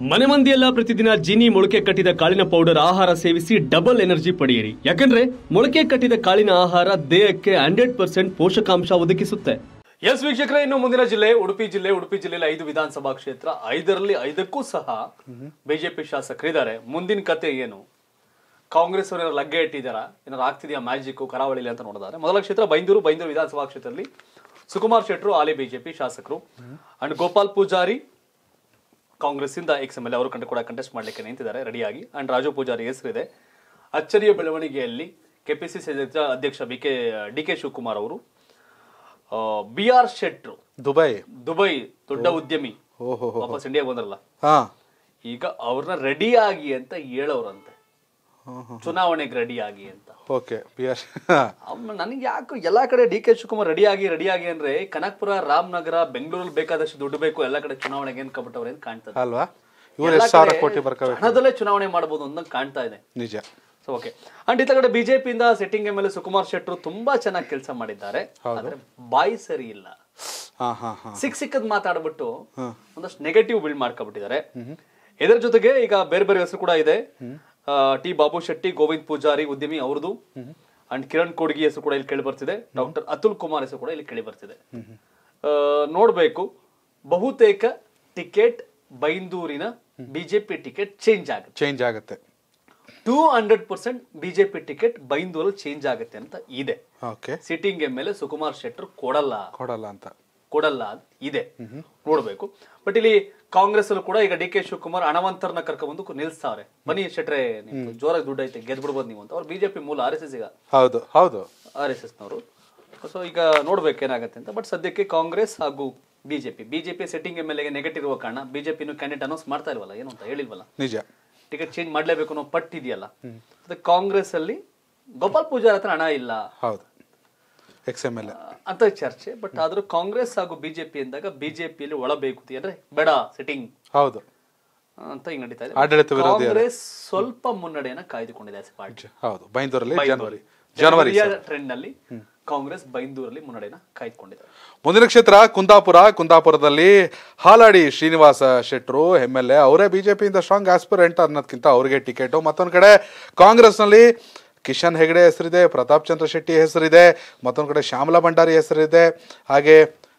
ಮನೆ ಮಂದಿಯೆಲ್ಲ ಪ್ರತಿದಿನ ಜಿನಿ ಮೊಳಕೆ ಕಟ್ಟಿದ ಕಾಳಿನ ಪೌಡರ್ ಆಹಾರ ಸೇವಿಸಿ ಡಬಲ್ ಎನರ್ಜಿ ಪಡೆಯಿರಿ. ಯಾಕಂದ್ರೆ ಮೊಳಕೆ ಕಟ್ಟಿದ ಕಾಳಿನ ಆಹಾರ ದೇಹಕ್ಕೆ ಹಂಡ್ರೆಡ್ ಪರ್ಸೆಂಟ್ ಪೋಷಕಾಂಶ ಒದಗಿಸುತ್ತೆ. ಎಸ್ ವೀಕ್ಷಕರೇ, ಇನ್ನು ಮುಂದಿನ ಜಿಲ್ಲೆ, ಉಡುಪಿ ಜಿಲ್ಲೆ, ಉಡುಪಿ ಜಿಲ್ಲೆಯಲ್ಲಿ ಐದು ವಿಧಾನಸಭಾ ಕ್ಷೇತ್ರ, ಐದರಲ್ಲಿ ಐದಕ್ಕೂ ಸಹ ಬಿಜೆಪಿ ಶಾಸಕರಿದ್ದಾರೆ ಮುಂದಿನ ಕತೆ ಏನು? ಕಾಂಗ್ರೆಸ್ ಅವರು ಲಗ್ಗೆ ಇಟ್ಟಿದ್ದಾರಾ ಏನಾದ್ರು ಆಗ್ತಿದೆಯಾ ಮ್ಯಾಜಿಕ್, ಕರಾವಳಿಲಿ ಅಂತ ನೋಡಿದ್ರೆ ಮೊದಲ ಕ್ಷೇತ್ರ ಬೈಂದೂರು ಬೈಂದೂರು ವಿಧಾನಸಭಾ ಕ್ಷೇತ್ರದಲ್ಲಿ ಸುಕುಮಾರ್ ಶೆಟ್ರು ಹಾಲಿ ಬಿಜೆಪಿ ಶಾಸಕರು. ಅಂಡ್ ಗೋಪಾಲ್ ಪೂಜಾರಿ ಕಾಂಗ್ರೆಸ್ ಇಂದ ಎಕ್ಸ್ ಎಂ ಎಲ್ ಅವರು ಕಂಡ ಕೂಡ ಕಂಟೆಸ್ಟ್ ಮಾಡ್ಲಿಕ್ಕೆ ನಿಂತಿದ್ದಾರೆ. ರೆಡಿಯಾಗಿ. ಅಂಡ್ ರಾಜು ಪೂಜಾರಿ ಹೆಸರಿದೆ. ಅಚ್ಚರಿಯ ಬೆಳವಣಿಗೆಯಲ್ಲಿ ಕೆಪಿಸಿಸಿ ಅಧ್ಯಕ್ಷ B K D K Shivakumar ಅವರು ಬಿ ಆರ್ ಶೆಟ್ರು ದುಬೈ. ದುಬೈ ದೊಡ್ಡ ಉದ್ಯಮಿ. ವಾಪಸ್ ಇಂಡಿಯಾಗೆ ಬಂದ್ರಲ್ಲ. ಈಗ ಅವ್ರನ್ನ ರೆಡಿಯಾಗಿ ಅಂತ ಹೇಳೋರಂತೆ. ಚುನಾವಣೆಗೆ ರೆಡಿ ಆಗಿ ಅಂತ. ಓಕೆ ನನಗೆ ಯಾಕೆ ಎಲ್ಲಾ ಕಡೆ ಡಿ ಕೆ ಶಿವಕುಮಾರ್ ರೆಡಿ ಆಗಿ ರೆಡಿ ಆಗಿ ಅಂದ್ರೆ ಕನಕಪುರ ರಾಮನಗರ ಬೆಂಗಳೂರಲ್ಲಿ ಬೇಕಾದಷ್ಟು ದುಡ್ಡು ಬೇಕು ಎಲ್ಲ ಕಡೆ ಚುನಾವಣೆಗೆ ಏನ್ ಕಬಿಟ್ಟವ್ರೆ ಅಂತ ಕಾಣ್ತದೆ? ಅಲ್ವಾ? ಕೋಟಿ ಹಣದಲ್ಲೇ ಚುನಾವಣೆ ಮಾಡಬಹುದು ಅಂತ ಕಾಣ್ತಾ ಇದೆ. ನಿಜ. ಸೊ ಓಕೆ ಅಂಡ್ ಇತ್ತ ಕಡೆ ಬಿಜೆಪಿಯಿಂದ ಸಿಟ್ಟಿಂಗ್ ಎಂ ಎಲ್ ಸುಕುಮಾರ್ ಶೆಟ್ರು ತುಂಬಾ ಚೆನ್ನಾಗಿ ಕೆಲಸ ಮಾಡಿದ್ದಾರೆ. ಆದ್ರೆ ಬಾಯಿ ಸರಿ ಇಲ್ಲ. ಸಿಕ್ ಸಿಕ್ಕದ್ ಮಾತಾಡ್ಬಿಟ್ಟು ಒಂದಷ್ಟು ನೆಗೆಟಿವ್ ಬಿಲ್ಡ್ ಮಾಡ್ಕೊಬಿಟ್ಟಿದ್ದಾರೆ. ಇದರ ಜೊತೆಗೆ ಈಗ ಬೇರೆ ಬೇರೆ ಹೆಸರು ಕೂಡ ಇದೆ. ಟಿ ಬಾಬು ಶೆಟ್ಟಿ ಗೋವಿಂದ್ ಪೂಜಾರಿ ಉದ್ಯಮಿ ಅವ್ರದ್ದು. ಅಂಡ್ ಕಿರಣ್ ಕೊಡ್ಗಿ ಹೆಸರು ಕೂಡ ಇಲ್ಲಿ ಕೇಳಿ ಬರ್ತಿದೆ ಡಾಕ್ಟರ್ ಅತುಲ್ ಕುಮಾರ್ ಹೆಸರು ಕೂಡ ಇಲ್ಲಿ ಕೇಳಿ ಬರ್ತಿದೆ ನೋಡ್ಬೇಕು. ಬಹುತೇಕ ಟಿಕೆಟ್ ಬೈಂದೂರಿನ ಬಿಜೆಪಿ ಟಿಕೆಟ್ ಚೇಂಜ್ ಆಗುತ್ತೆ. ಚೇಂಜ್ ಆಗುತ್ತೆ. Two hundred percent BJP ticket ಬೈಂದೂರಲ್ಲಿ change ಆಗುತ್ತೆ ಅಂತ ಇದೆ. Okay sitting M L Sukumar Shettar ಕೊಡಲ್ಲ. ಕೊಡಲ್ಲ ಅಂತ. ಕೊಡಲ್ಲ ಇದೆ. ನೋಡ್ಬೇಕು. ಬಟ್ ಇಲ್ಲಿ ಕಾಂಗ್ರೆಸ್ ಅಲ್ಲೂ ಕೂಡ ಈಗ ಡಿ ಕೆ ಶಿವಕುಮಾರ್ ಹಣವಂತರನ್ನ ಕರ್ಕೊಂಡ್ಬಂದು ನಿಲ್ಸ್ತಾವ್ರೆ ಬನ್ನಿ ಶೆಟ್ರೆ ಜೋರಾಗಿ ದುಡ್ಡು ಐತೆ ಗೆದ್ ಬಿಡ್ಬೋದು ನೀವು ಅಂತ. ಅವ್ರು ಬಿಜೆಪಿ ಮೂಲ ಆರ್ ಎಸ್ ಎಸ್ ಈಗ. ಹೌದು ಹೌದು. ಆರ್ ಎಸ್ ಎಸ್ನವರು ಸೊ ಈಗ ನೋಡ್ಬೇಕು ಏನಾಗುತ್ತೆ ಅಂತ. ಬಟ್ ಸದ್ಯಕ್ಕೆ ಕಾಂಗ್ರೆಸ್ ಹಾಗೂ BJP BJP sitting M L ಎಗೆ ನೆಗೆಟಿವ್ ಇರುವ ಕಾರಣ ಬಿಜೆಪಿ ಕ್ಯಾಂಡಿಡೇಟ್ ಅನೌನ್ಸ್ ಮಾಡ್ತಾ ಇಲ್ವಲ್ಲ ಏನು ಅಂತ ಹೇಳಿಲ್ವಲ್ಲ? ನಿಜ. ಟಿಕೆಟ್ ಚೇಂಜ್ ಮಾಡ್ಲೇಬೇಕು ಅನ್ನೋ ಪಟ್ಟಿದೆಯಲ್ಲ ಕಾಂಗ್ರೆಸ್ ಅಲ್ಲಿ ಗೋಪಾಲ್ ಪೂಜಾರ್ ಹತ್ರ ಹಣ ಇಲ್ಲ. ಹೌದು. ಎಕ್ಸ್ ಎಂ ಎಲ್ ಅಂತ ಚರ್ಚೆ ಬಟ್ ಆದ್ರೂ ಕಾಂಗ್ರೆಸ್ ಹಾಗೂ ಬಿಜೆಪಿ ಅಂದಾಗ ಬಿಜೆಪಿಯಲ್ಲಿ ಒಳಬೇಕು ಅಂದ್ರೆ ಬೇಡ ಸಿಟ್ಟಿಂಗ್ ಹೌದು. ಅಂತ ಹಿಂಗ್ ನಡೀತಾ ಇದೆ. ಆಡಳಿತ ವಿರೋಧಿ ಕಾಂಗ್ರೆಸ್ ಸ್ವಲ್ಪ ಮುನ್ನಡೆಯನ್ನ ಕಾಯ್ದುಕೊಂಡಿದೆ a ಹೌದು. ಬೈಂದೂರಲ್ಲಿ ಜನವರಿ ಜನವರಿ ಟ್ರೆಂಡ್ನಲ್ಲಿ ಕಾಂಗ್ರೆಸ್ ಬೈಂದೂರಲ್ಲಿ ಮುನ್ನಡೆಯನ್ನ ಕಾಯ್ದುಕೊಂಡಿದೆ ಮುಂದಿನ ಕ್ಷೇತ್ರ ಕುಂದಾಪುರ. ಕುಂದಾಪುರದಲ್ಲಿ ಹಾಲಾಡಿ ಶ್ರೀನಿವಾಸ ಶೆಟ್ರು ಎಂ ಎಲ್ ಎ ಅವರೇ ಬಿಜೆಪಿಯಿಂದ ಸ್ಟ್ರಾಂಗ್ ಆಸ್ಪಿರೆಂಟ್ ಅನ್ನೋದಕ್ಕಿಂತ ಅವರಿಗೆ ಟಿಕೆಟು ಮತ್ತೊಂದು ಕಡೆ ಕಾಂಗ್ರೆಸ್ನಲ್ಲಿ ಕಿಶನ್ ಹೆಗಡೆ ಹೆಸರಿದೆ ಪ್ರತಾಪ್ ಚಂದ್ರ ಶೆಟ್ಟಿ ಹೆಸರಿದೆ ಮತ್ತೊಂದು ಕಡೆ ಶ್ಯಾಮಲಾ ಭಂಡಾರಿ ಹೆಸರಿದೆ. ಹಾಗೆ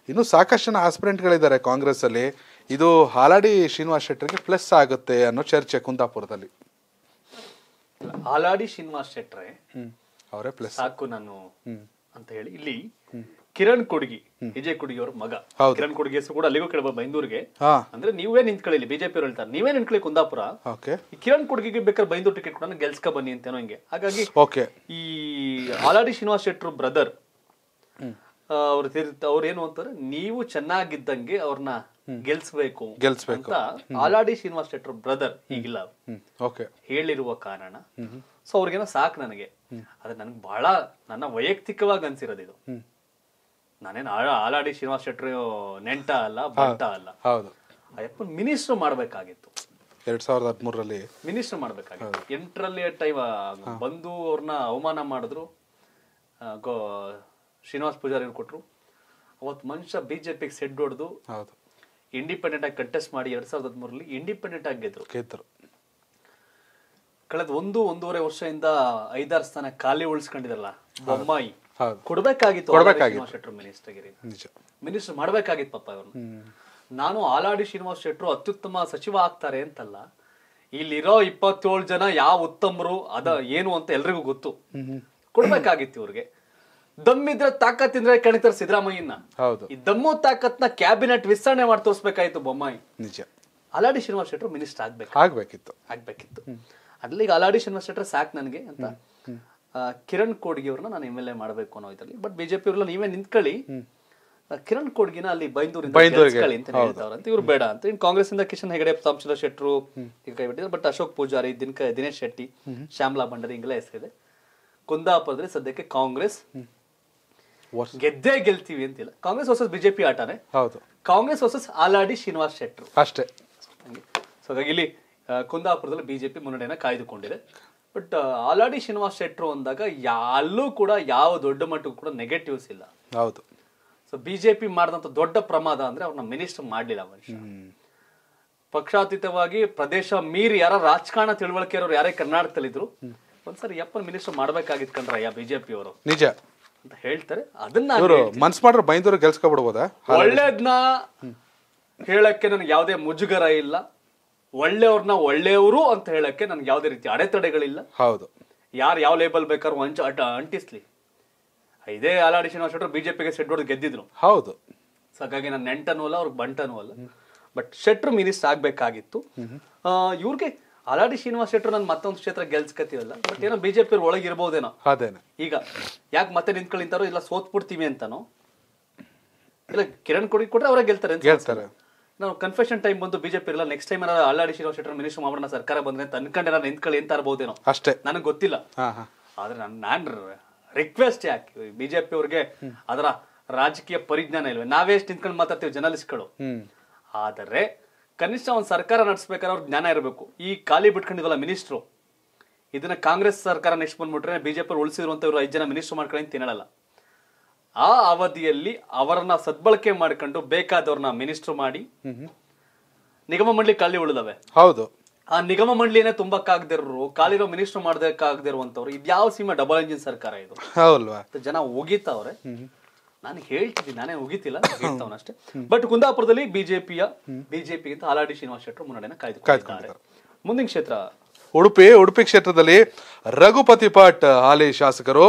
ಇನ್ನೂ ಸಾಕಷ್ಟು ಜನ ಆಸ್ಪಿರೆಂಟ್ಗಳಿದ್ದಾರೆ ಕಾಂಗ್ರೆಸ್ಸಲ್ಲಿ. ಇದು ಹಾಲಾಡಿ ಶ್ರೀನಿವಾಸ್ ಶೆಟ್ಟರಿಗೆ ಪ್ಲಸ್ ಆಗುತ್ತೆ ಅನ್ನೋ ಚರ್ಚೆ ಕುಂದಾಪುರದಲ್ಲಿ. ಹಾಲಾಡಿ ಶ್ರೀನಿವಾಸ್ ಶೆಟ್ಟರೆ ಅವರೇ ಪ್ಲಸ್ ಸಾಕು ನಾನು ಅಂತ ಹೇಳಿ ಇಲ್ಲಿ ಕಿರಣ್ ಕೊಡ್ಗಿ ವಿಜಯ್ ಕೊಡ್ಗಿ ಅವ್ರ ಮಗ. ಕಿರಣ್ ಕೊಡ್ಗಿ ಹೆಸರು ಕೂಡ ಅಲ್ಲಿಗೂ ಕೇಳಬಹುದು ಬೈಂದೂರ್ಗೆ. ಅಂದ್ರೆ ನೀವೇ ನಿಂತ್ಕೊಳ್ಳಿ ಬಿಜೆಪಿ ಅವ್ರು ಹೇಳ್ತಾರೆ. ನೀವೇ ನಿಂತ್ಕೊಳ್ಳಿ ಕುಂದಾಪುರ. ಕಿರಣ್ ಕೊಡ್ಗಿಗೆ ಬೇಕಾದ್ರೆ ಬೈಂದೂರ್ ಟಿಕೆಟ್ ಕೂಡ ಗೆಲ್ಸ್ಕ ಬನ್ನಿ ಅಂತೇನೋ ಹಿಂಗೆ. ಹಾಗಾಗಿ ಓಕೆ. ಈ ಆಲಾಡಿ ಶ್ರೀನಿವಾಸ್ ಶೆಟ್ರು ಬ್ರದರ್ ಅವ್ರು ಅವ್ರ ಏನು ಅಂತಾರೆ? ನೀವು ಚೆನ್ನಾಗಿದ್ದಂಗೆ ಅವ್ರನ್ನ ಗೆಲ್ಸ್ಬೇಕು ಗೆಲ್ಸ್ಬೇಕು. ಅಂತ ಆಲಾಡಿ ಶ್ರೀನಿವಾಸ್ ಶೆಟ್ರು ಬ್ರದರ್ ಈಗಿಲ್ಲ. ಓಕೆ. ಹೇಳಿರುವ ಕಾರಣ. ಸೊ ಅವ್ರಿಗೇನೋ ಸಾಕು ನನಗೆ. ಅದ್ರ ನನ್ಗೆ ಬಹಳ ನನ್ನ ವೈಯಕ್ತಿಕವಾಗಿ ಅನ್ಸಿರೋದು ಇದು. ನಾನೇನು ಆಲಾಡಿ ಶ್ರೀನಿವಾಸ ಶೆಟ್ರು ನೆಂಟ ಅಲ್ಲ ಬಂಟ ಅಲ್ಲ. ಹೌದು. ಅಯ್ಯಪ್ಪ ಮಿನಿಸ್ಟರ್ ಮಾಡ್ಬೇಕಾಗಿತ್ತು. ಎರಡ್ ಸಾವಿರದ ಹದಿಮೂರರಲ್ಲಿ. ಮಿನಿಸ್ಟರ್ ಮಾಡ್ಬೇಕಾಗಿತ್ತು. ಎಂಟರಲ್ಲಿ ಟೈಮ್ ಬಂದು ಅವ್ರನ್ನ ಅವಮಾನ ಮಾಡಿದ್ರು ಗೋ ಶ್ರೀನಿವಾಸ್ ಪೂಜಾರಿ ಕೊಟ್ರು. ಅವತ್ತು ಮನುಷ್ಯ ಬಿಜೆಪಿ ಸೆಡ್ ಹೊಡೆದು ಹೌದು. ಇಂಡಿಪೆಂಡೆಂಟ್ ಆಗಿ ಕಂಟೆಸ್ಟ್ ಮಾಡಿ ಎರಡ್ ಸಾವಿರದ ಹದಿಮೂರರಲ್ಲಿ ಇಂಡಿಪೆಂಡೆಂಟ್ ಆಗಿ ಗೆದ್ರು. ಗೆದ್ರು. ಕಳೆದ ಒಂದು ಒಂದೂವರೆ ವರ್ಷದಿಂದ ಐದಾರು ಸ್ಥಾನ ಖಾಲಿ ಉಳಿಸ್ಕೊಂಡಿದ್ರಲ್ಲ ಬೊಮ್ಮಾಯಿ. ಕೊಡ್ಬೇಕಾಗಿತ್ತು ಕೊಡ್ಬೇಕಾಗಿತ್ತು. ಶೆಟ್ರು ಮಿನಿಸ್ಟರ್ಗಿರಿ ನಿಜ. ಮಿನಿಸ್ಟರ್ ಮಾಡ್ಬೇಕಾಗಿತ್ತು ಪಾಪ ಇವ್ರನ್ನ. ನಾನು ಆಲಾಡಿ ಶ್ರೀನಿವಾಸ್ ಶೆಟ್ರು ಅತ್ಯುತ್ತಮ ಸಚಿವ ಆಗ್ತಾರೆ ಅಂತಲ್ಲ ಇಲ್ಲಿರೋ ಇಪ್ಪತ್ತೇಳು ಜನ ಯಾವ ಉತ್ತಮರು ಅದ ಏನು ಅಂತ ಎಲ್ರಿಗೂ ಗೊತ್ತು. ಕೊಡ್ಬೇಕಾಗಿತ್ತು ಇವ್ರಿಗೆ. ದಮ್ಮಿದ್ರೆ ತಾಕತ್ತಿದ್ರೆ ಕಣಿತಾರೆ ಸಿದ್ದರಾಮಯ್ಯನ. ಹೌದು. ಈ ದಮ್ಮು ತಾಕತ್ನ ಕ್ಯಾಬಿನೆಟ್ ವಿಸ್ತರಣೆ ಮಾಡಿ ತೋರಿಸ್ಬೇಕಾಯ್ತು ಬೊಮ್ಮಾಯಿ. ನಿಜ. ಅಲಾಡಿ ಶ್ರೀನಿವಾಸ್ ಶೆಟ್ರು ಮಿನಿಸ್ಟರ್ ಆಗ್ಬೇಕು ಆಗ್ಬೇಕಿತ್ತು. ಆಗ್ಬೇಕಿತ್ತು. ಅಲ್ಲಿಗೆ ಅಲಾಡಿ ಶ್ರೀನಿವಾಸ ಶೆಟ್ರು ಸಾಕು ನನಗೆ ಅಂತ. ಕಿರಣ್ ಕೋಡ್ಗಿ ಅವ್ರನ್ನ ನಾನು ಎಂ ಎಲ್ ಎ ಮಾಡಬೇಕು ಅನ್ನೋ ಇದರಲ್ಲಿ. ಬಟ್ ಬಿಜೆಪಿ ಅವ್ರಲ್ಲ ನೀವೇ ನಿಂತ್ಕೊಳ್ಳಿ. ಕಿರಣ್ ಕೋಡ್ಗಿನ ಅಲ್ಲಿ ಬೈಂದೂರಿಂದ ಅಂತ ಹೇಳ್ತಾವ್ರಂತ ಅಂತ. ಇವ್ರು ಬೇಡ ಅಂತ. ಇನ್ನು ಕಾಂಗ್ರೆಸ್ ಇಂದ ಕಿಶನ್ ಹೆಗಡೆ ಸಾಂಸದ ಶೆಟ್ರು ಈಗ ಕೈಬಿಟ್ಟಿದ್ರು ಬಟ್ ಅಶೋಕ್ ಪೂಜಾರಿ ದಿನಕ ದಿನೇಶ್ ಶೆಟ್ಟಿ ಶ್ಯಾಮ್ಲಾ ಭಂಡಾರಿ ಹಿಂಗೆಲ್ಲ ಹೆಸರಿದೆ. ಕುಂದಾಪುರದಲ್ಲಿ ಸದ್ಯಕ್ಕೆ ಕಾಂಗ್ರೆಸ್ ಗೆದ್ದೇ ಗೆಲ್ತೀವಿ ಅಂತಿಲ್ಲ. ಕಾಂಗ್ರೆಸ್ ವರ್ಸಸ್ ಬಿಜೆಪಿ ಆಟನೇ. ಹೌದು. ಕಾಂಗ್ರೆಸ್ ವರ್ಸಸ್ ಆಲಾಡಿ ಶ್ರೀನಿವಾಸ್ ಶೆಟ್ರು. ಅಷ್ಟೇ. ಸೊ ಹಾಗಾಗಿ ಇಲ್ಲಿ ಕುಂದಾಪುರದಲ್ಲಿ ಬಿಜೆಪಿ ಮುನ್ನಡೆಯನ್ನ ಕಾಯ್ದುಕೊಂಡಿದೆ. ಬಟ್ ಆಲ್ರೆಡಿ ಶ್ರೀನಿವಾಸ್ ಶೆಟ್ರು ಅಂದಾಗ ಎಲ್ಲೂ ಕೂಡ ಯಾವ ದೊಡ್ಡ ಮಟ್ಟಕ್ಕೂ ಕೂಡ ನೆಗೆಟಿವ್ಸ್ ಇಲ್ಲ. ಹೌದು. ಸೊ ಬಿಜೆಪಿ ಮಾಡಿದಂಥ ದೊಡ್ಡ ಪ್ರಮಾದ ಅಂದ್ರೆ ಅವ್ರನ್ನ ಮಿನಿಸ್ಟರ್ ಮಾಡಲಿಲ್ಲ ಮನುಷ್ಯ ಪಕ್ಷಾತೀತವಾಗಿ ಪ್ರದೇಶ ಮೀರಿ ಯಾರ ರಾಜಕಾರಣ ತಿಳುವಳಿಕೆ ಇರೋರು ಯಾರೇ ಕರ್ನಾಟಕದಲ್ಲಿದ್ರು ಒಂದ್ಸರಿ ಯಪ್ಪ ಮಿನಿಸ್ಟರ್ ಮಾಡಬೇಕಾಗಿತ್ತು ಕಣ್ರಯ್ಯ ಬಿಜೆಪಿ ಅವರು. ನಿಜ. ಅಂತ ಹೇಳ್ತಾರೆ. ಅದನ್ನ ಮನ್ಸ್ ಮಾಡ್ರೆ ಬೈಂದೂರು ಗೆಲ್ಸ್ಕೊಬಿಡ್ಬೋದಾ? ಒಳ್ಳೇದ್ನ ಹೇಳಕ್ಕೆ ನನಗೆ ಯಾವುದೇ ಮುಜುಗರ ಇಲ್ಲ. ಒಳ್ಳೆಯವ್ರನ್ನ ಒಳ್ಳೆಯವರು ಅಂತ ಹೇಳಕ್ಕೆ ನನ್ಗೆ ಯಾವುದೇ ರೀತಿ ಅಡೆತಡೆಗಳಿಲ್ಲ. ಹೌದು. ಯಾರು ಯಾವ ಲೇಬಲ್ ಬೇಕಾದ್ರೂ ಹಂಚ ಅಟ ಅಂಟಿಸ್ಲಿ. ಇದೇ ಅಲಾಡಿ ಶ್ರೀನಿವಾಸ ಶೆಟ್ಟರು ಬಿಜೆಪಿಗೆ ಸೆಟ್ ಹೊಡೆದು ಗೆದ್ದಿದ್ರು. ಹೌದು. ಸೊ ಹಾಗಾಗಿ ನಾನು ನೆಂಟನೂ ಅಲ್ಲ ಅವ್ರಿಗೆ ಬಂಟನೂ ಅಲ್ಲ. ಬಟ್ ಶೆಟ್ರು ಮಿನಿಸ್ಟರ್ ಆಗ್ಬೇಕಾಗಿತ್ತು. ಇವ್ರಿಗೆ ಅಲಾಡಿ ಶ್ರೀನಿವಾಸ ಶೆಟ್ರು ನಾನು ಮತ್ತೊಂದು ಕ್ಷೇತ್ರ ಗೆಲ್ಸ್ಕತೀವಲ್ಲ ಬಟ್ ಏನೋ ಬಿಜೆಪಿ ಒಳಗೆ ಇರ್ಬೋದೇನೋ. ಅದೇನೆ. ಈಗ ಯಾಕೆ ಮತ್ತೆ ನಿಂತ್ಕೊಳ್ಳಿಂತಾರೋ ಇಲ್ಲ ಸೋತ್ಬಿಡ್ತೀವಿ ಅಂತಾನೋ? ಇಲ್ಲ ಕಿರಣ್ ಕೊಡಿ ಕೊಟ್ರೆ ಅವರೇ ಗೆಲ್ತಾರೆ ಅಂತ ಗೆಲ್ತಾರೆ. ನಾವು ಕನ್ಫೆಷನ್ ಟೈಮ್ ಬಂದು ಬಿಜೆಪಿ ಇರಲ್ಲ ನೆಕ್ಸ್ಟ್ ಟೈಮ್ ಏನಾದ್ರು ಅಲ್ಲಾಡಿ ಶ್ರೀರಾಮ್ ಶೆಟ್ಟರ್ ಮಿನಿಸ್ಟರ್ ಮಾಡೋಣ ಸರ್ಕಾರ ಬಂದ್ರೆ ಅಂತ ಅನ್ಕೊಂಡೆ ನಾನು ನಿಂತ್ಕೊಳ್ಳಿ ಅಂತ ಇರ್ಬೋದೇನೋ ಅಷ್ಟೇ. ನನಗೆ ಗೊತ್ತಿಲ್ಲ. ಆದ್ರೆ ನಾನು ನಾನು ರಿಕ್ವೆಸ್ಟ್ ಯಾಕೆ? ಬಿಜೆಪಿ ಅವ್ರಿಗೆ ಅದರ ರಾಜಕೀಯ ಪರಿಜ್ಞಾನ ಇಲ್ವೇ? ನಾವೇ ಎಷ್ಟು ನಿಂತ್ಕೊಂಡು ಮಾತಾಡ್ತೀವಿ ಜರ್ನಲಿಸ್ಟ್ಗಳು. ಆದರೆ ಕನಿಷ್ಠ ಒಂದು ಸರ್ಕಾರ ನಡೆಸ್ಬೇಕಾದ್ರೆ ಅವ್ರ ಜ್ಞಾನ ಇರಬೇಕು. ಈ ಖಾಲಿ ಬಿಟ್ಕೊಂಡಿದ್ವಲ್ಲ ಮಿನಿಸ್ಟ್ರು ಇದನ್ನ ಕಾಂಗ್ರೆಸ್ ಸರ್ಕಾರ ನೆಕ್ಸ್ಟ್ ಬಂದ್ಬಿಟ್ರೆ ಬಿಜೆಪಿ ಉಳಿಸಿರುವಂತ ಇವರು ಐದು ಜನ ಮಿನಿಸ್ಟರ್ ಮಾಡ್ಕೊಳ್ಳಿ ತಿನ್ನಲ್ಲ ಆ ಅವಧಿಯಲ್ಲಿ ಅವರನ್ನ ಸದ್ಬಳಕೆ ಮಾಡ್ಕೊಂಡು ಬೇಕಾದವ್ರನ್ನ ಮಿನಿಸ್ಟರ್ ಮಾಡಿ ನಿಗಮ ಮಂಡಳಿ ಖಾಲಿ ಉಳಿದವೆ. ಹೌದು. ಆ ನಿಗಮ ಮಂಡಳಿನೇ ತುಂಬಕ್ಕಾಗದಿರೋರು ಖಾಲಿರೋ ಮಿನಿಸ್ಟರ್ ಮಾಡೋದಕ್ಕಾಗದಿರುವಂತವ್ರು ಇದ್ಯಾವ ಸೀಮೆ? ಡಬಲ್ ಇಂಜಿನ್ ಸರ್ಕಾರ ಇದು. ಹೌದಲ್ವಾ? ಜನ ಹೋಗಿತ್ತವ್ರೆ ನಾನು ಹೇಳ್ತಿದ್ದೀನಿ ನಾನೇ ಹೋಗಿತ್ತಿಲ್ಲ ಹೇಳ್ತಾವನಷ್ಟೇ ಬಟ್ ಕುಂದಾಪುರದಲ್ಲಿ ಬಿಜೆಪಿಯ ಬಿಜೆಪಿಗಿಂತ ಹಾಲಾಡಿ ಶ್ರೀನಿವಾಸ ಶೆಟ್ಟರು ಮುನ್ನಡೆನ ಕಾಯ್ದು ಮುಂದಿನ ಕ್ಷೇತ್ರ ಉಡುಪಿ ಉಡುಪಿ ಕ್ಷೇತ್ರದಲ್ಲಿ ರಘುಪತಿ ಭಟ್ ಹಾಲಿ ಶಾಸಕರು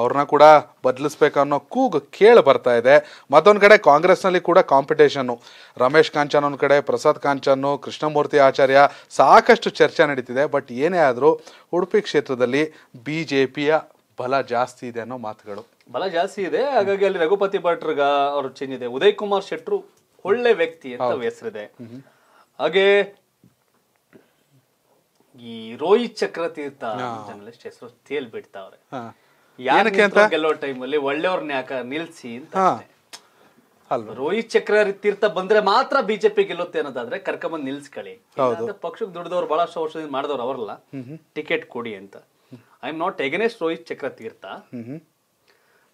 ಅವ್ರನ್ನ ಕೂಡ ಬದಲಿಸ್ಬೇಕನ್ನೋ ಕೂಗು ಕೇಳಿ ಬರ್ತಾ ಇದೆ. ಮತ್ತೊಂದು ಕಡೆ ಕಾಂಗ್ರೆಸ್ನಲ್ಲಿ ಕೂಡ ಕಾಂಪಿಟೇಷನ್ನು ರಮೇಶ್ ಕಾಂಚನ್ ಒಂದು ಕಡೆ ಪ್ರಸಾದ್ ಕಾಂಚನ್ನು ಕೃಷ್ಣಮೂರ್ತಿ ಆಚಾರ್ಯ ಸಾಕಷ್ಟು ಚರ್ಚೆ ನಡೀತಿದೆ. ಬಟ್ ಏನೇ ಆದ್ರೂ ಉಡುಪಿ ಕ್ಷೇತ್ರದಲ್ಲಿ ಬಿ ಜೆ ಪಿಯ ಬಲ ಜಾಸ್ತಿ ಇದೆ ಅನ್ನೋ ಮಾತುಗಳು. ಬಲ ಜಾಸ್ತಿ ಇದೆ. ಹಾಗಾಗಿ ಅಲ್ಲಿ ರಘುಪತಿ ಭಟ್ರಗ ಅವ್ರ ಚೇಂಜ್ ಇದೆ. ಉದಯ್ ಕುಮಾರ್ ಶೆಟ್ರು ಒಳ್ಳೆ ವ್ಯಕ್ತಿ ಅಂತ ಹೆಸರಿದೆ. ಹಾಗೆ ಈ ರೋಹಿತ್ ಚಕ್ರತೀರ್ಥ ಜರ್ನಲಿಸ್ಟ್ ಹೆಸರು ತೇಲ್ ಬಿಡ್ತಾವ್ರೆ. ಯಾಕೆ ಅಂತ? ಗೆಲ್ಲೋ ಟೈಮಲ್ಲಿ ಒಳ್ಳೆಯವ್ರನ್ನ ಯಾಕ ನಿಲ್ಸಿ ಅಂತ. ರೋಹಿತ್ ಚಕ್ರ ತೀರ್ಥ ಬಂದ್ರೆ ಮಾತ್ರ ಬಿಜೆಪಿ ಗೆಲ್ಲುತ್ತೆ ಅನ್ನೋದಾದ್ರೆ ಕರ್ಕೊಂಬಂದ್ ನಿಲ್ಸ್ಕೊಳ್ಳಿ. ಪಕ್ಷಕ್ಕೆ ದುಡ್ದವ್ರು ಬಹಳಷ್ಟು ವರ್ಷದಿಂದ ಮಾಡಿದವ್ರು ಅವರಲ್ಲ. ಟಿಕೆಟ್ ಕೊಡಿ ಅಂತ. I am not against Rohit Chakrathirtha.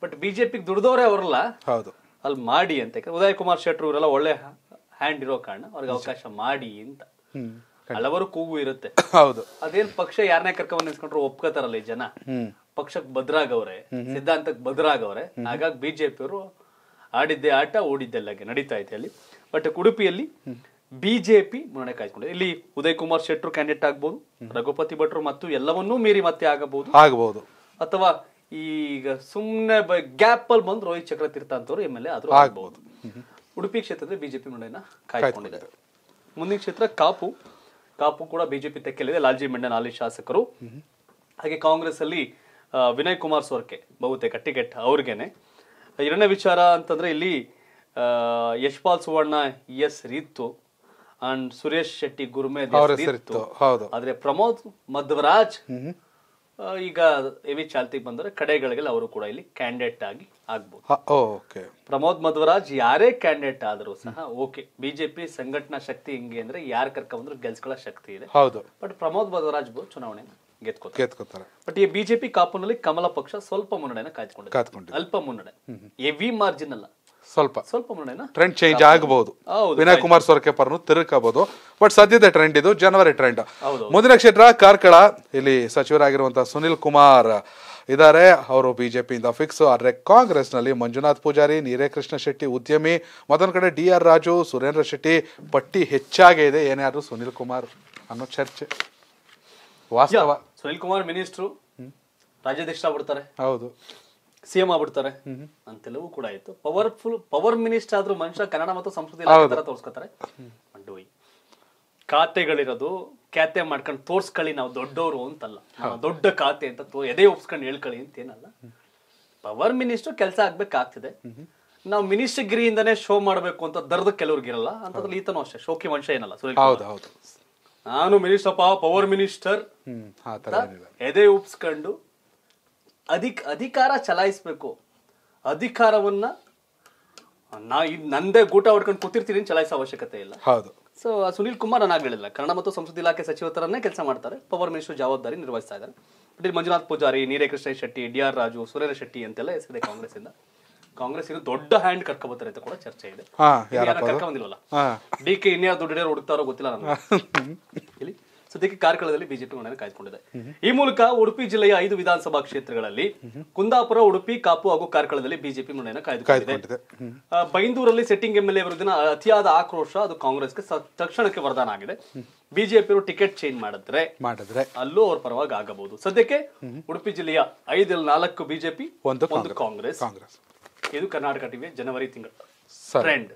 But ಬಿಜೆಪಿಗೆ ದುಡ್ದವ್ರೆ ಅವರಲ್ಲ. ಹೌದು. ಅಲ್ಲಿ ಮಾಡಿ ಅಂತ. ಉದಯ ಕುಮಾರ್ ಶೆಟ್ರು ಇವರೆಲ್ಲ ಒಳ್ಳೆ ಹ್ಯಾಂಡ್ ಇರೋ ಕಾರಣ ಅವ್ರಿಗೆ ಅವಕಾಶ ಮಾಡಿ ಅಂತ. ಹಲವರು ಕೂಗು ಇರುತ್ತೆ. ಹೌದು. ಅದೇನ್ ಪಕ್ಷ ಯಾರನ್ನೇ ಕರ್ಕೊಂಡ್ ನಿಲ್ಸ್ಕೊಂಡ್ರು ಒಪ್ಕೋತಾರಲ್ಲ ಈ ಜನ? ಪಕ್ಷಕ್ ಪಕ್ಷಕ್ಕೆ ಬದ್ರಾಗವ್ರೆ ಸಿದ್ಧಾಂತಕ್ಕೆ ಬದ್ರಾಗವ್ರೆ. ಹಾಗಾಗಿ ಬಿಜೆಪಿ ಅವರು ಆಡಿದ್ದೆ ಆಟ ಓಡಿದ್ದೆಲ್ಲಗೆ ನಡೀತಾ ಐತೆ ಅಲ್ಲಿ. ಬಟ್ ಉಡುಪಿಯಲ್ಲಿ ಬಿಜೆಪಿ ಮುನ್ನಡೆ ಕಾಯ್ದುಕೊಂಡಿದೆ. ಇಲ್ಲಿ ಉದಯ್ ಕುಮಾರ್ ಶೆಟ್ರು ಕ್ಯಾಂಡಿಡೇಟ್ ಆಗ್ಬೋದು ರಘುಪತಿ ಭಟ್ರು ಮತ್ತು ಎಲ್ಲವನ್ನೂ ಮೀರಿ ಮತ್ತೆ ಆಗಬಹುದು. ಆಗಬಹುದು ಅಥವಾ ಈಗ ಸುಮ್ನೆ ಗ್ಯಾಪ್ ಅಲ್ಲಿ ಬಂದು ರೋಹಿತ್ ಚಕ್ರತೀರ್ಥ ಅಂತವ್ರು ಎಂ ಎಲ್ ಎ ಆದ್ರೂ ಆಗಬಹುದು ಉಡುಪಿ ಕ್ಷೇತ್ರದಲ್ಲಿ ಬಿಜೆಪಿ ಮುನ್ನಡೆಯನ್ನ ಕಾಯ್ಕೊಂಡಿದ್ದಾರೆ ಮುಂದಿನ ಕ್ಷೇತ್ರ ಕಾಪು. ಕಾಪು ಕೂಡ ಬಿಜೆಪಿ ತೆಕ್ಕಲಿದೆ. ಲಾಲ್ಜಿ ಮಂಡನ್ ಹಾಲಿ ಶಾಸಕರು. ಹಾಗೆ ಕಾಂಗ್ರೆಸ್ ಅಲ್ಲಿ ವಿನಯ್ ಕುಮಾರ್ ಸೋರ್ಕೆ ಬಹುತೇಕ ಟಿಕೆಟ್ ಅವ್ರಿಗೇನೆ. ಎರಡನೇ ವಿಚಾರ ಅಂತಂದ್ರೆ ಇಲ್ಲಿ ಯಶ್ಪಾಲ್ ಸುವರ್ಣ ಎಸ್ ರೀತು ಅಂಡ್ ಸುರೇಶ್ ಶೆಟ್ಟಿ ಗುರುಮೇ ಆದ್ರೆ ಪ್ರಮೋದ್ ಮಧ್ವರಾಜ್ ಈಗ ಎವಿ ಚಾಲ್ತಿಗೆ ಬಂದರೆ ಕಡೆಗಳಿಗೆಲ್ಲ ಅವರು ಕೂಡ ಇಲ್ಲಿ ಕ್ಯಾಂಡಿಡೇಟ್ ಆಗಿ ಆಗ್ಬೋದು. ಓಕೆ. ಪ್ರಮೋದ್ ಮಧ್ವರಾಜ್ ಯಾರೇ ಕ್ಯಾಂಡಿಡೇಟ್ ಆದರೂ ಸಹ ಓಕೆ ಬಿಜೆಪಿ ಸಂಘಟನಾ ಶಕ್ತಿ ಹಿಂಗೆ ಅಂದ್ರೆ ಯಾರು ಕರ್ಕೊಂಡ್ರು ಗೆಲ್ಸ್ಕೊಳ್ಳೋ ಶಕ್ತಿ ಇದೆ. ಹೌದು. ಬಟ್ ಪ್ರಮೋದ್ ಮಧ್ವರಾಜ್ ಚುನಾವಣೆ ಗೆದ್ಕೋತಾರೆ. ಬಟ್ ಈ ಬಿಜೆಪಿ ಕಾಪುನಲ್ಲಿ ಕಮಲ ಪಕ್ಷ ಸ್ವಲ್ಪ ಮುನ್ನಡೆನ ಕಾಯ್ದುಕೊಂಡಿದೆ. ಅಲ್ಪ ಮುನ್ನಡೆ. ಎವಿ ಮಾರ್ಜಿನ್ ಅಲ್ಲ. ಸ್ವಲ್ಪ. ಸ್ವಲ್ಪ ಟ್ರೆಂಡ್ ಚೇಂಜ್ ಆಗಬಹುದು ಹೌದು, ವಿನಯ್ ಕುಮಾರ್ ಸೊರಕೆ ಪರನು ತಿರುಗಬಹುದು. ಬಟ್ ಸದ್ಯದ ಟ್ರೆಂಡ್ ಇದು ಜನವರಿ ಟ್ರೆಂಡ್. ಮುಂದಿನ ಕ್ಷೇತ್ರ ಕಾರ್ಕಳ. ಇಲ್ಲಿ ಸಚಿವರಾಗಿರುವಂತಹ ಸುನಿಲ್ ಕುಮಾರ್ ಇದ್ದಾರೆ. ಅವರು ಬಿಜೆಪಿಯಿಂದ ಫಿಕ್ಸ್ ಆದರೆ ಕಾಂಗ್ರೆಸ್ನಲ್ಲಿ ಮಂಜುನಾಥ್ ಪೂಜಾರಿ ನೀರೇಕೃಷ್ಣ ಶೆಟ್ಟಿ ಉದ್ಯಮಿ. ಮತ್ತೊಂದು ಕಡೆ ಡಿ ಆರ್ ರಾಜು ಸುರೇಂದ್ರ ಶೆಟ್ಟಿ ಪಟ್ಟಿ ಹೆಚ್ಚಾಗೇ ಇದೆ. ಏನಾದ್ರು ಆದ್ರೂ ಸುನಿಲ್ ಕುಮಾರ್ ಅನ್ನೋ ಚರ್ಚೆ. ವಾಸ್ತವ. ಸುನಿಲ್ ಕುಮಾರ್ ಮಿನಿಸ್ಟ್ರು. ರಾಜ್ಯಾಧ್ಯಕ್ಷ ಬಿಡ್ತಾರೆ ಹೌದು. ಸಿಎಂ ಆಗ್ಬಿಡ್ತಾರೆ. ಅಂತೆಲ್ಲವೂ ಕೂಡ ಆಯ್ತು. ಪವರ್ಫುಲ್ ಪವರ್ ಮಿನಿಸ್ಟರ್ ಆದ್ರೂ ಮನುಷ್ಯ ಕನ್ನಡ ಮತ್ತು ಸಂಸ್ಕೃತಿ ತರ ತೋರ್ಸ್ಕೊತಾರೆ. ಖಾತೆಗಳಿರೋದು ಖ್ಯಾತೆ ಮಾಡ್ಕೊಂಡು ತೋರ್ಸ್ಕೊಳ್ಳಿ ನಾವು ದೊಡ್ಡವರು ಅಂತಲ್ಲ. ದೊಡ್ಡ ಖಾತೆ ಅಂತ ತೋ ಎದೆ ಒಪ್ಸ್ಕೊಂಡು ಹೇಳ್ಕೊಳ್ಳಿ ಅಂತ ಏನಲ್ಲ ಪವರ್ ಮಿನಿಸ್ಟರ್ ಕೆಲಸ ಆಗ್ಬೇಕಾಗ್ತಿದೆ. ನಾವು ಮಿನಿಸ್ಟರ್ಗಿರಿಯಿಂದನೇ ಶೋ ಮಾಡ್ಬೇಕು ಅಂತ ದರ್ದ ಕೆಲವ್ರಿಗಿರಲ್ಲ. ಅಂತದ್ರಲ್ಲಿ ಈತನೂ ಅಷ್ಟೇ ಶೋಕಿ ಮನುಷ್ಯ ಏನಲ್ಲ ನಾನು ಮಿನಿಸ್ಟರ್ ಪವರ್ ಮಿನಿಸ್ಟರ್ ಎದೆ ಉಪ್ಸ್ಕೊಂಡು ಅಧಿಕ ಅಧಿಕಾರ ಚಲಾಯಿಸ್ಬೇಕು. ಅಧಿಕಾರವನ್ನ ನಾ ಇದು ನಂದೇ ಗೂಟ ಹೊಡ್ಕೊಂಡು ಕೂತಿರ್ತೀನಿ ಚಲಾಯಿಸೋ ಅವಶ್ಯಕತೆ ಇಲ್ಲ. ಹೌದು. ಸೊ ಸುನಿಲ್ ಕುಮಾರ್ ನಾನು ಹೇಳಿಲ್ಲ ಕನ್ನಡ ಮತ್ತು ಸಂಸ್ಕೃತಿ ಇಲಾಖೆ ಸಚಿವ ಥರನೇ ಕೆಲಸ ಮಾಡ್ತಾರೆ. ಪವರ್ ಮಿನಿಸ್ಟರ್ ಜವಾಬ್ದಾರಿ ನಿರ್ವಹಿಸ್ತಾ ಇದ್ದಾರೆ. ಬಟ್ ಇಲ್ಲಿ ಮಂಜುನಾಥ್ ಪೂಜಾರಿ ನೀರೇಕೃಷ್ಣ ಶೆಟ್ಟಿ ಡಿ ಆರ್ ರಾಜು ಸುರೇಂದ್ರ ಶೆಟ್ಟಿ ಅಂತೆಲ್ಲ ಹೆಸರಿದೆ ಕಾಂಗ್ರೆಸ್ ಇಂದ. ಕಾಂಗ್ರೆಸ್ ಇನ್ನು ದೊಡ್ಡ ಹ್ಯಾಂಡ್ ಕರ್ಕೊಬತ್ತಾರೆ ಅಂತ ಕೂಡ ಚರ್ಚೆ ಇದೆ? ಕರ್ಕೊಂಬಂದಿಲ್ವಲ್ಲ ಡಿ ಕೆ ಇನ್ಯಾರು ದುಡ್ಡಿರೋ ಹುಡುಕ್ತಾರೋ ಗೊತ್ತಿಲ್ಲ ನನಗೆ. ಇಲ್ಲಿ ಸದ್ಯಕ್ಕೆ ಕಾರ್ಕಳದಲ್ಲಿ ಬಿಜೆಪಿ ಮನೆಯನ್ನು ಕಾಯ್ದುಕೊಂಡಿದೆ ಈ ಮೂಲಕ ಉಡುಪಿ ಜಿಲ್ಲೆಯ ಐದು ವಿಧಾನಸಭಾ ಕ್ಷೇತ್ರಗಳಲ್ಲಿ ಕುಂದಾಪುರ ಉಡುಪಿ ಕಾಪು ಹಾಗೂ ಕಾರ್ಕಳದಲ್ಲಿ ಬಿಜೆಪಿ ಮುನ್ನಡೆಯನ್ನು ಕಾಯ್ದುಕೊಂಡಿದೆ. ಬೈಂದೂರಲ್ಲಿ ಸೆಟ್ಟಿಂಗ್ ಎಂಎಲ್ಎ ಎಲ್ ಎ ಅತಿಯಾದ ಆಕ್ರೋಶ ಅದು ಕಾಂಗ್ರೆಸ್ಗೆ ತಕ್ಷಣಕ್ಕೆ ವರದಾನ ಆಗಿದೆ. ಬಿಜೆಪಿ ಟಿಕೆಟ್ ಚೇಂಜ್ ಮಾಡಿದ್ರೆ ಮಾಡಿದ್ರೆ. ಅಲ್ಲೂ ಅವ್ರ ಪರವಾಗಿ ಆಗಬಹುದು. ಸದ್ಯಕ್ಕೆ ಉಡುಪಿ ಜಿಲ್ಲೆಯ ಐದಲ್ಲಿ ನಾಲ್ಕು ಬಿಜೆಪಿ ಒಂದು ಕಾಂಗ್ರೆಸ್. ಕಾಂಗ್ರೆಸ್. ಇದು ಕರ್ನಾಟಕ ಟಿವಿ ಜನವರಿ ತಿಂಗಳು ಟ್ರೆಂಡ್